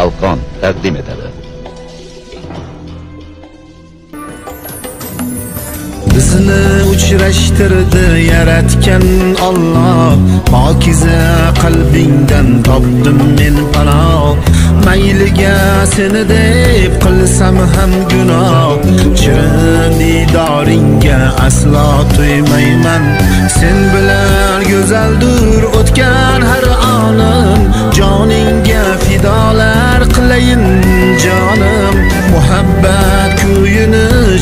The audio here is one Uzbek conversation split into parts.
Qalqon taqdim etadi. Bizni uchrashtirdi yaratgan Alloh. Pokiza qalbingdan topdim men panoh. Mayliga seni deb qilsam ham gunoh. Chirin didoringga aslo to'ymayman. Sen bilan go'zaldir o'tgan har onim. Jon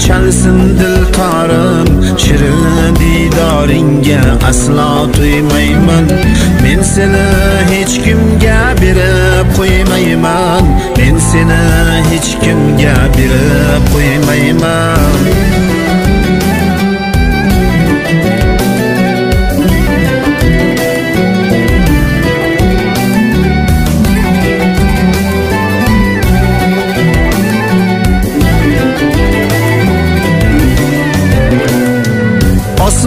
chalsin dil torim Shirin didoringga aslo to'ymayman Men seni hech kimga berib qo'ymayman Men seni hech kimga berib qo'ymayman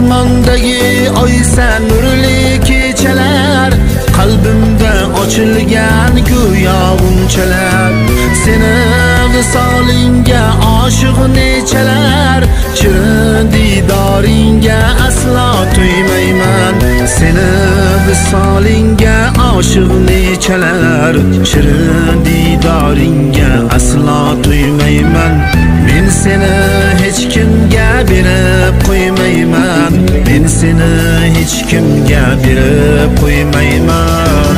osmondagi oysa nurli kechalar qalbimda ochilgan go'yo unchalar. Seni visolingga oshiq nechalar chirin didoringga aslo to'ymayman. Seni visolingga oshiq nechalar chirin didoringga aslo to'ymayman. Men seni seni hech kimga berib qo'ymayman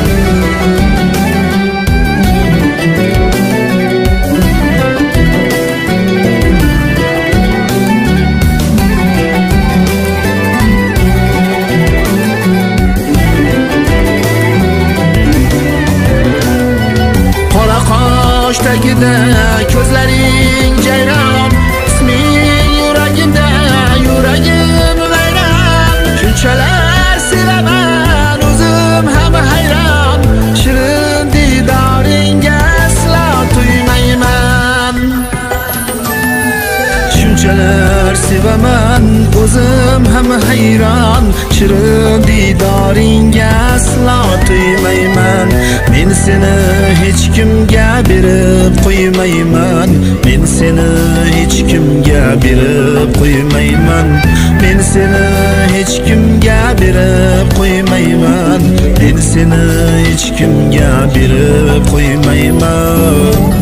qora qosh tagida ko'zlaring jayron shunchalar sevaman o'zim ham hayron shirin didoringga aslo to'ymayman men seni hech kimga berib qo'ymayman men seni hech kimga berib qo'ymayman men seni hech kimga berib qo'ymayman men seni hech kimga berib qo'ymayman